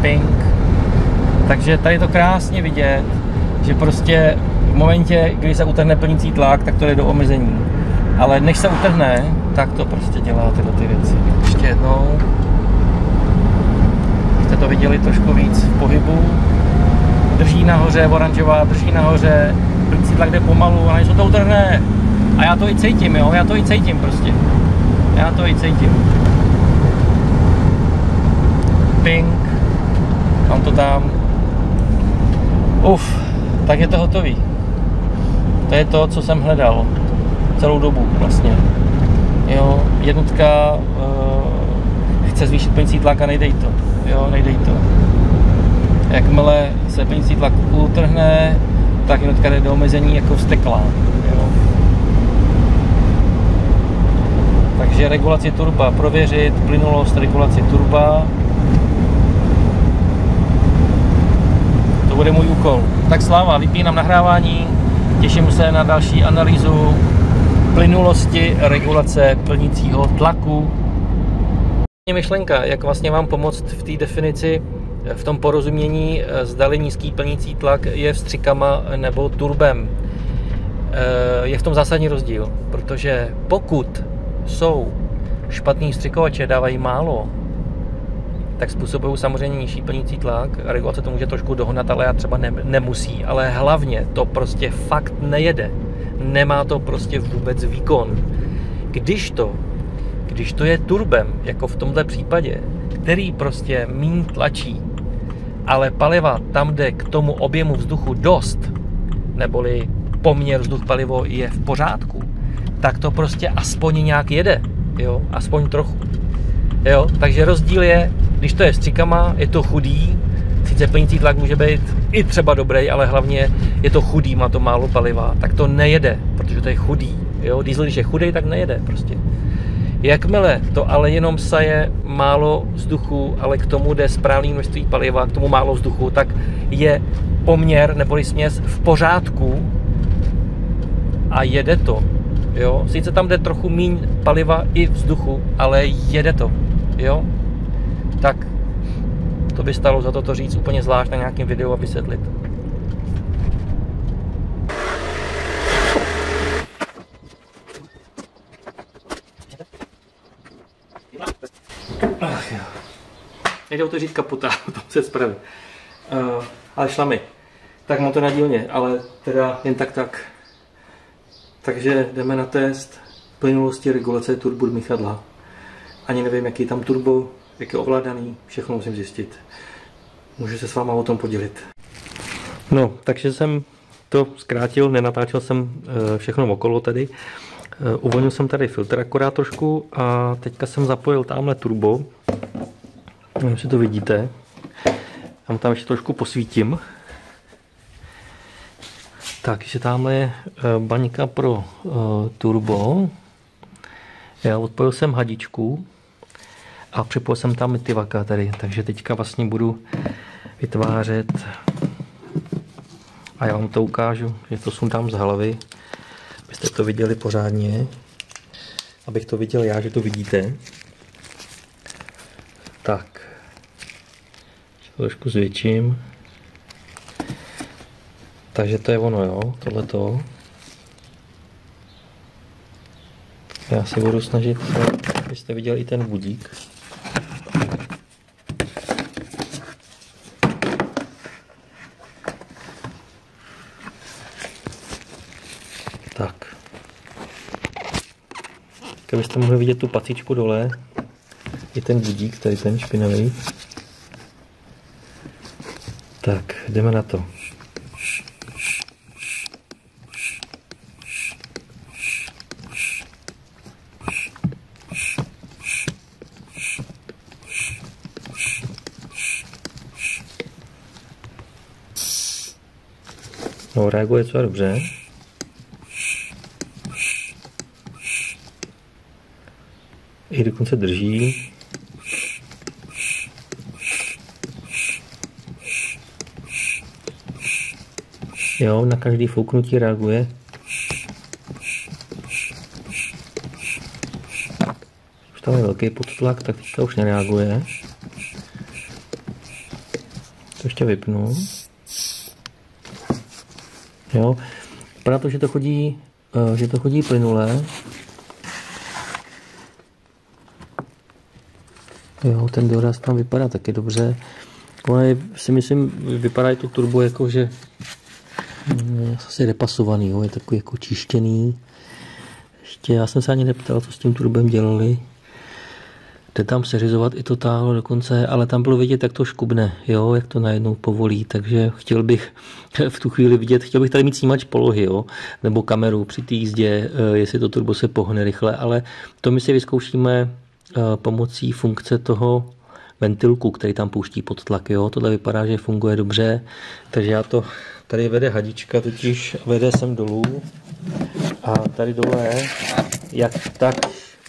pink. Takže tady je to krásně vidět, že prostě v momentě, kdy se utrhne plnící tlak, tak to je do omezení. Ale než se utrhne, tak to prostě dělá tyhle ty věci. Ještě jednou. Jste to viděli trošku víc v pohybu. Drží nahoře, oranžová, drží nahoře, plnící tlak jde pomalu a než to utrhne, a já to i cítím, jo, já to i cítím prostě. Já to i cítím. Pink, mám to tam. Uf, tak je to hotový. To je to, co jsem hledal celou dobu vlastně. Jo, jednotka uh, chce zvýšit plnící tlak a nejde to. Jo, nejde to. Jakmile se plnící tlak utrhne, tak jednotka jde do omezení jako vsteklá. Jo. Takže regulaci turba prověřit, plynulost regulaci turba. To bude můj úkol. Tak sláva, vypínám nahrávání, těším se na další analýzu plynulosti regulace plnícího tlaku. Myšlenka, jak vlastně vám pomoct v té definici, v tom porozumění, zdali nízký plnící tlak je vstřikama nebo turbem. Je v tom zásadní rozdíl, protože pokud jsou špatný střikovače, dávají málo, tak způsobují samozřejmě nižší plnící tlak. Regulace to může trošku dohnat, ale já třeba ne, nemusí. Ale hlavně to prostě fakt nejede. Nemá to prostě vůbec výkon. Když to, když to je turbem, jako v tomto případě, který prostě mín tlačí, ale paliva tam jde k tomu objemu vzduchu dost, neboli poměr vzduch-palivo je v pořádku, tak to prostě aspoň nějak jede, jo, aspoň trochu. Jo, takže rozdíl je, když to je s tříkama, je to chudý, sice plnící tlak může být i třeba dobrý, ale hlavně je to chudý, má to málo paliva, tak to nejede, protože to je chudý. Jo, diesel, když je chudý, tak nejede prostě. Jakmile to ale jenom saje málo vzduchu, ale k tomu jde správný množství paliva, k tomu málo vzduchu, tak je poměr neboli směs v pořádku a jede to. Jo? Sice tam jde trochu míň paliva i vzduchu, ale jede to. Jo? Tak to by stalo za to to říct úplně zvlášť na nějakém videu a vysvětlit. Ach jo. Nejde to říct kaputa, to se spraví. Uh, ale šlamy. Tak mám to na dílně, ale teda jen tak tak. Takže jdeme na test plynulosti regulace turbo Michadla. Ani nevím, jaký tam turbo, jak je ovládaný, všechno musím zjistit. Můžu se s váma o tom podělit. No, takže jsem to zkrátil, nenatáčel jsem eh, všechno okolo tady. Eh, uvolnil jsem tady filtr akorát trošku a teďka jsem zapojil tamhle turbo. Nevím, jestli to vidíte. Tam tam ještě trošku posvítím. Takže tamhle je eh, baňka pro turbo. Já odpojil jsem hadičku A připojil jsem tam ty vaka tady, takže teďka vlastně budu vytvářet a já vám to ukážu, že to sundám z hlavy, abyste to viděli pořádně, abych to viděl já, že to vidíte. Tak, trošku zvětším. Takže to je ono, jo, tohleto. Já si budu snažit, abyste viděli i ten budík. Tak. Abyste mohli vidět tu patičku dole, i ten budík, tady ten špinavý. Tak, jdeme na to. No, reaguje co dobře. Dokonce drží. Jo, na každý fouknutí reaguje. Už tam je velký podtlak, tak teďka už nereaguje. To ještě vypnu. Jo? Vypadá to, že to chodí, eh, že to chodí plynule. Jo, ten doraz tam vypadá taky dobře. Ale si myslím, vypadá to turbo jako, že mm, je asi repasovaný, jo, je takový jako čištěný. Ještě já jsem se ani neptal, co s tím turbem dělali. Jde tam seřizovat i to táhlo dokonce, ale tam bylo vidět, jak to škubne, jo, jak to najednou povolí, takže chtěl bych v tu chvíli vidět, chtěl bych tady mít snímač polohy, jo, nebo kameru při té jízdě, eh, jestli to turbo se pohne rychle, ale to my si vyzkoušíme pomocí funkce toho ventilku, který tam pouští pod tlak, jo, tohle vypadá, že funguje dobře, takže já to, tady vede hadička, totiž vede sem dolů a tady dole je jak tak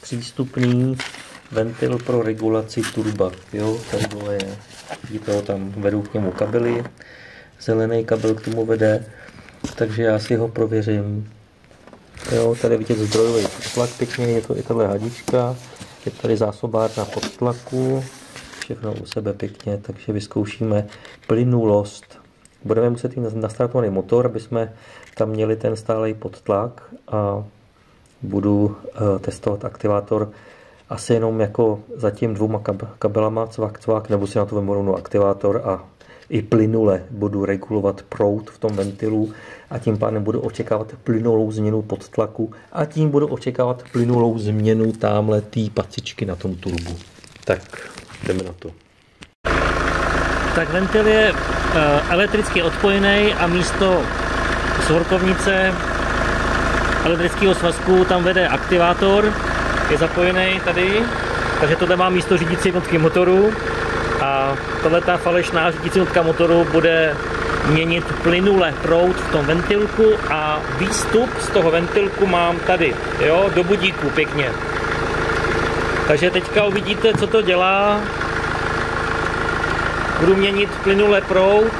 přístupný ventil pro regulaci turba. Jo, tady dole je. Vidíte ho tam, vedou k němu kabely. Zelený kabel k tomu vede, takže já si ho prověřím. Jo, tady vidět zdrojový tlak pěkně, je to i tahle hadička. Je tady zásobárna pod tlaku, všechno u sebe pěkně, takže vyzkoušíme plynulost. Budeme muset jít nastartovat motor, aby jsme tam měli ten stálý podtlak a budu uh, testovat aktivátor asi jenom jako za tím dvouma kabelama cvak, cvak, nebo si na to vemu aktivátor a i plynule budu regulovat proud v tom ventilu a tím pádem budu očekávat plynulou změnu podtlaku a tím budu očekávat plynulou změnu tamhle té pacičky na tom turbu. Tak, jdeme na to. Tak ventil je uh, elektricky odpojený a místo svorkovnice elektrického svazku tam vede aktivátor, je zapojený tady, takže tohle má místo řídící jednotky motoru a tohle ta falešná řídící jednotka motoru bude měnit plynule proud v tom ventilku a výstup z toho ventilku mám tady, jo, do budíku pěkně. Takže teďka uvidíte, co to dělá. Budu měnit plynule proud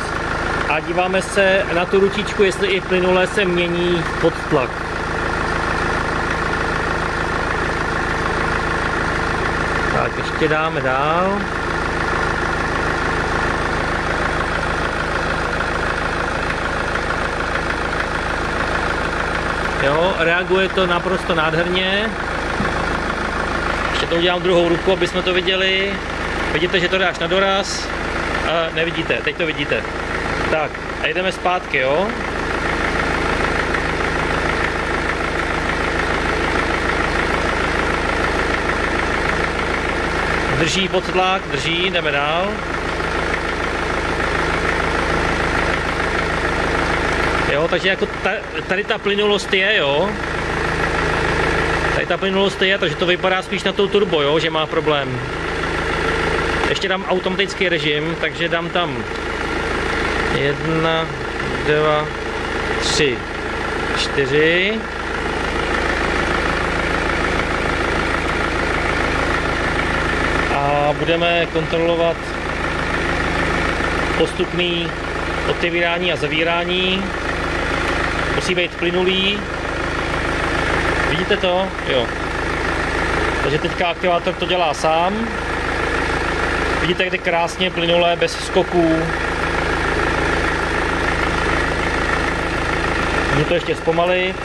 a díváme se na tu ručičku, jestli i plynule se mění pod tlak. Tak ještě dáme dál. Jo, reaguje to naprosto nádherně. Ještě to udělám druhou ruku, aby jsme to viděli. Vidíte, že to dáš na doraz. A nevidíte, teď to vidíte. Tak, a jdeme zpátky, jo. Drží pod tlak, drží, jdeme dál. Jo, takže jako ta, tady ta plynulost je, jo. Tady ta plynulost je, takže to vypadá spíš na tou turbo, jo, že má problém. Ještě dám automatický režim, takže dám tam jedna, dva, tři, čtyři. A budeme kontrolovat postupný otevírání a zavírání. Musí být plynulý. Vidíte to? Jo. Takže teďka aktivátor to dělá sám. Vidíte, jak je krásně plynulé, bez skoků. Můžu to ještě zpomalit.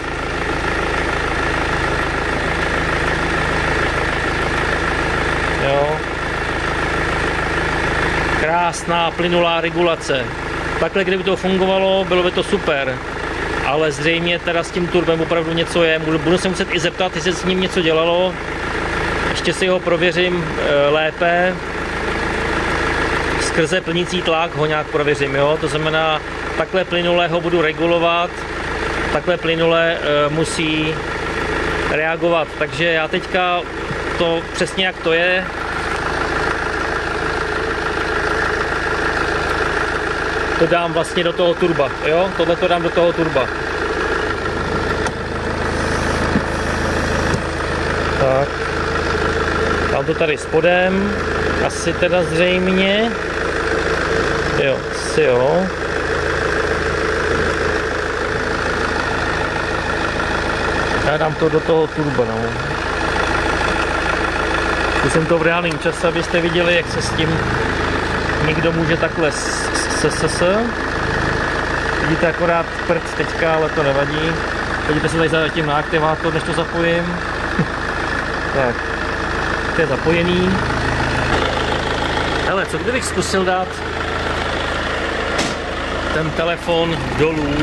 Jo. Krásná plynulá regulace. Takhle, kdyby to fungovalo, bylo by to super. Ale zřejmě teda s tím turbem opravdu něco je. Budu se muset i zeptat, jestli s ním něco dělalo. Ještě si ho prověřím e, lépe. Skrze plnící tlak ho nějak prověřím, jo. To znamená, takhle plynule ho budu regulovat. Takhle plynule e, musí reagovat. Takže já teďka to přesně jak to je, to dám vlastně do toho turba, jo? Tohle to dám do toho turba. Tak. Dám to tady spodem. Asi teda zřejmě. Jo, si jo. Já dám to do toho turba, no. Zkusím to v reálném čase, abyste viděli, jak se s tím někdo může takhle SSS. Vidíte akorát prd teďka, ale to nevadí. Podívejte se tady zatím na aktivátor, než to zapojím. tak, to je zapojený. Hele, co kdybych zkusil dát ten telefon dolů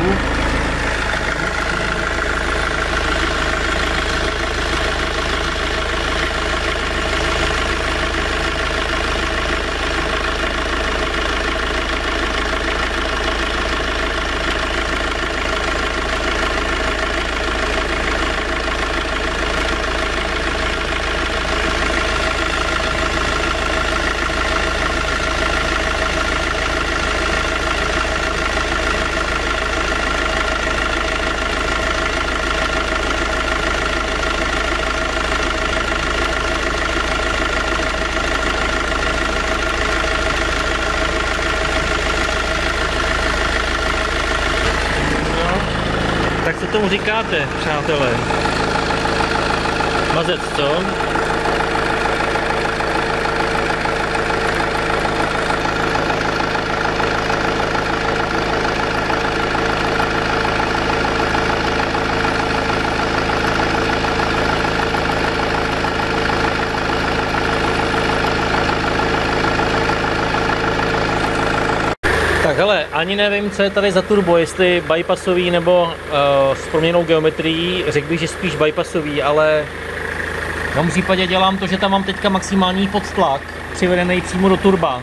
tomu říkáte, přátelé? Mazec, co? Hele, ani nevím, co je tady za turbo, jestli bypassový nebo uh, s proměnou geometrií. Řekl bych, že spíš bypassový, ale v tom případě dělám to, že tam mám teďka maximální podtlak přivedený přímo do turba.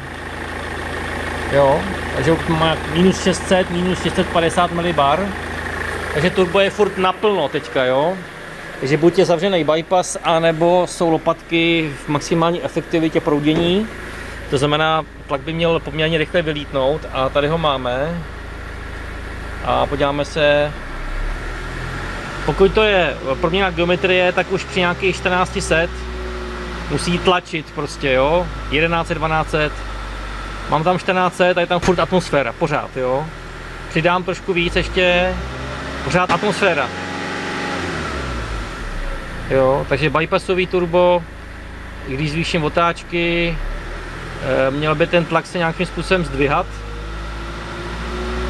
Jo, takže má minus 600, minus 650 mbar. Takže turbo je furt naplno teďka, jo. Takže buď je zavřený bypass, anebo jsou lopatky v maximální efektivitě proudění. To znamená, tlak by měl poměrně rychle vylítnout a tady ho máme. A podíváme se, pokud to je proměna geometrie, tak už při nějakých 1400 musí tlačit prostě, jo, 1100, 1200. Mám tam 1400 a je tam furt atmosféra, pořád, jo. Přidám trošku víc ještě, pořád atmosféra. Jo, takže bypassový turbo, i když zvýším otáčky, měl by ten tlak se nějakým způsobem zdvihat.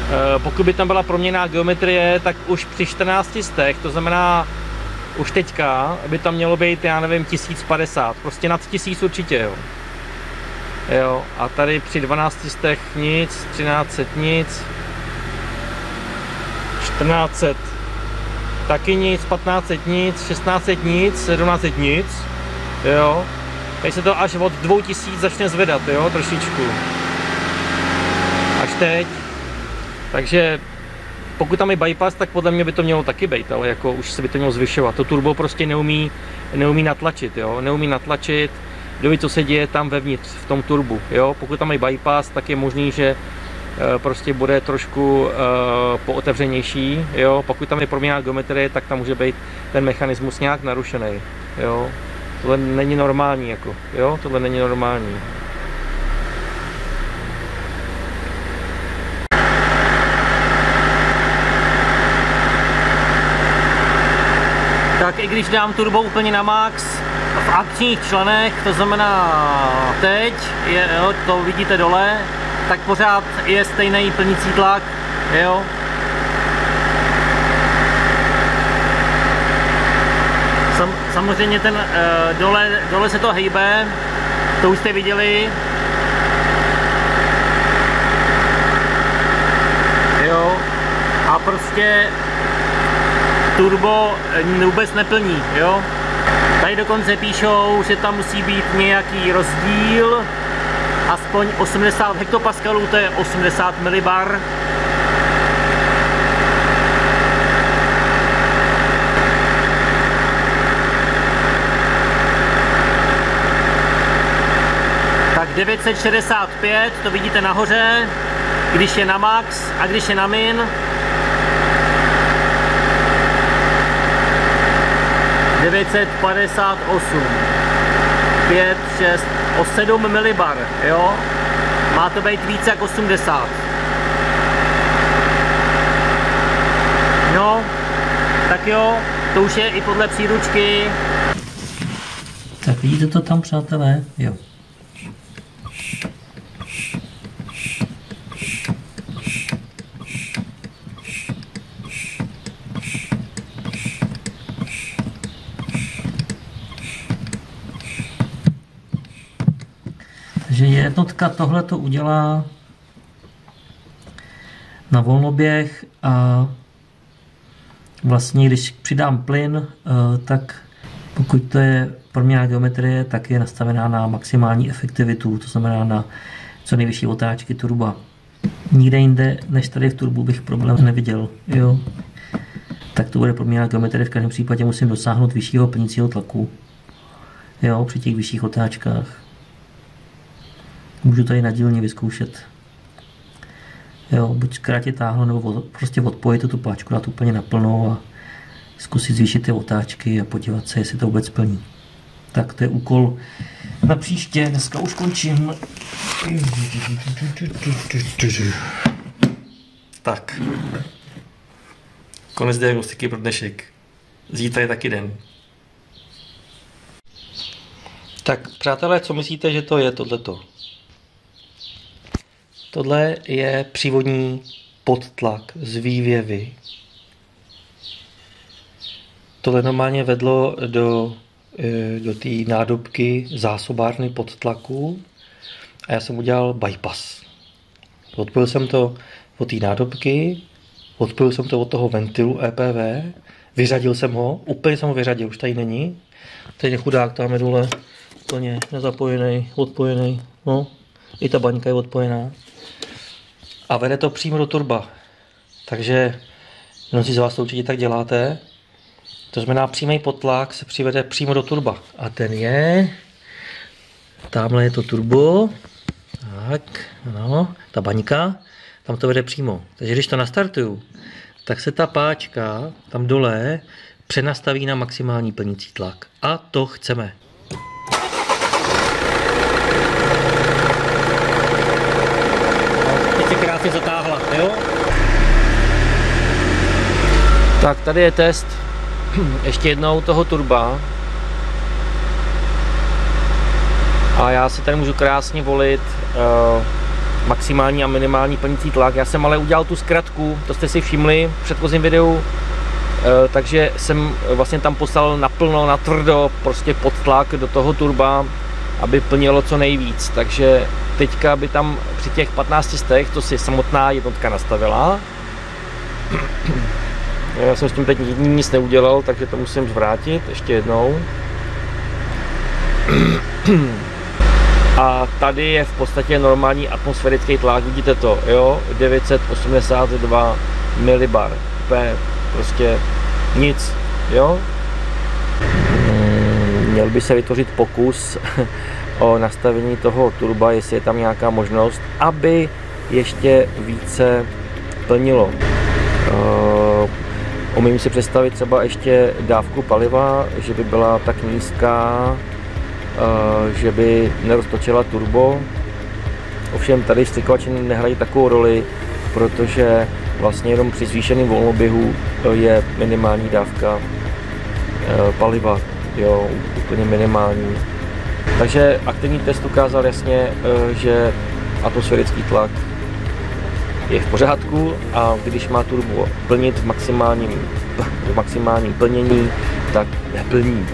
Eh, pokud by tam byla proměná geometrie, tak už při 14 stech, to znamená už teďka, by tam mělo být, já nevím, 1050, prostě nad 1000 určitě, jo. Jo, a tady při 12 stech nic, 1300 nic, 1400 taky nic, 1500 nic, 1600 nic, 1700 nic, jo. Tady se to až od 2000 začne zvedat, jo, trošičku. Až teď. Takže pokud tam je bypass, tak podle mě by to mělo taky být, ale jako už se by to mělo zvyšovat. To turbo prostě neumí, neumí natlačit, jo, neumí natlačit. Kdo ví, co se děje tam vevnitř, v tom turbu, jo. Pokud tam je bypass, tak je možný, že eh, prostě bude trošku uh, pootevřenější, jo. Pokud tam je proměna geometrie, tak tam může být ten mechanismus nějak narušený, jo. Tohle není normální, jako, jo, tohle není normální. tak i když dám turbo úplně na max v akčních členech, to znamená teď, je, jo, to vidíte dole, tak pořád je stejný plnící tlak, jo. Samozřejmě ten e, dole, dole se to hejbe, to už jste viděli. Jo. A prostě turbo eh, vůbec neplní, jo. Tady dokonce píšou, že tam musí být nějaký rozdíl, aspoň 80 hektopaskalů, to je 80 milibar. 965, to vidíte nahoře, když je na max a když je na min, 958 5, 6, o 7 milibar, jo? Má to být více jak 80. No, tak jo, to už je i podle příručky. Tak vidíte to tam, přátelé? Jo. Jednotka tohle to udělá na volnoběh a vlastně když přidám plyn, eh, tak pokud to je proměná geometrie, tak je nastavená na maximální efektivitu, to znamená na co nejvyšší otáčky turba. Nikde jinde, než tady v turbu bych problém neviděl. Jo. Tak to bude proměná geometrie, v každém případě musím dosáhnout vyššího plnícího tlaku. Jo, při těch vyšších otáčkách. Můžu tady na dílně vyzkoušet. Jo, buď zkrátit táhlo, nebo prostě odpojit tu páčku, dát úplně naplno a zkusit zvýšit ty otáčky a podívat se, jestli to vůbec plní. Tak to je úkol na příště. Dneska už končím. Tak. Konec diagnostiky pro dnešek. Zítra je taky den. Tak, přátelé, co myslíte, že to je tohleto? Tohle je přívodní podtlak z vývěvy. Tohle normálně vedlo do, e, do té nádobky zásobárny podtlaku a já jsem udělal bypass. Odpojil jsem to od té nádobky, odpojil jsem to od toho ventilu EPV, vyřadil jsem ho, úplně jsem ho vyřadil, už tady není. Teď je chudák tam je dole úplně nezapojený, odpojený. No, i ta baňka je odpojená a vede to přímo do turba. Takže mnozí z vás to určitě tak děláte. To znamená, přímý potlak se přivede přímo do turba. A ten je... Tamhle je to turbo. Tak, ano, ta baňka. Tam to vede přímo. Takže když to nastartuju, tak se ta páčka tam dole přenastaví na maximální plnící tlak. A to chceme. Krásně zatáhla, jo? Tak tady je test ještě jednou toho turba. A já si tady můžu krásně volit uh, maximální a minimální plnící tlak. Já jsem ale udělal tu zkratku, to jste si všimli v předchozím videu, uh, takže jsem vlastně tam poslal naplno, na tvrdo, prostě pod tlak do toho turba, aby plnilo co nejvíc. Takže teďka by tam při těch 15 stech to si samotná jednotka nastavila. Já jsem s tím teď nic neudělal, takže to musím zvrátit ještě jednou. A tady je v podstatě normální atmosférický tlak, vidíte to, jo, 982 milibar, P, prostě nic, jo. Hmm, měl by se vytvořit pokus o nastavení toho turba, jestli je tam nějaká možnost, aby ještě více plnilo. Uh, umím si představit třeba ještě dávku paliva, že by byla tak nízká, že by neroztočila turbo. Ovšem tady vstřikovače nehrají takovou roli, protože vlastně jenom při zvýšeném volnoběhu je minimální dávka paliva, jo, úplně minimální. Takže aktivní test ukázal jasně, že atmosférický tlak je v pořádku a když má turbo plnit v maximálním, v maximálním plnění, tak neplní.